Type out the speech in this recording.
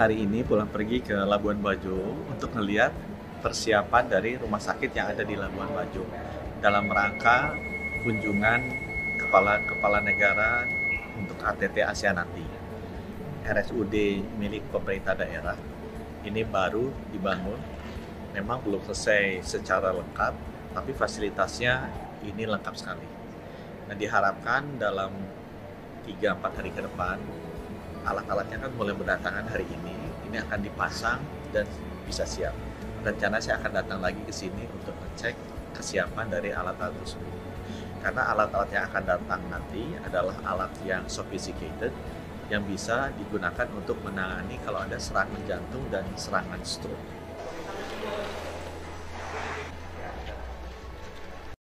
hari ini pulang pergi ke Labuan Bajo untuk melihat persiapan dari rumah sakit yang ada di Labuan Bajo dalam rangka kunjungan kepala kepala negara untuk KTT Asia nanti. RSUD milik pemerintah daerah ini baru dibangun, memang belum selesai secara lengkap, tapi fasilitasnya ini lengkap sekali. Nah diharapkan dalam 3-4 hari ke depan alat-alatnya kan mulai berdatangan hari ini, ini akan dipasang dan bisa siap. Rencana saya akan datang lagi ke sini untuk mengecek kesiapan dari alat-alat tersebut. Karena alat-alat yang akan datang nanti adalah alat yang sophisticated, yang bisa digunakan untuk menangani kalau ada serangan jantung dan serangan stroke.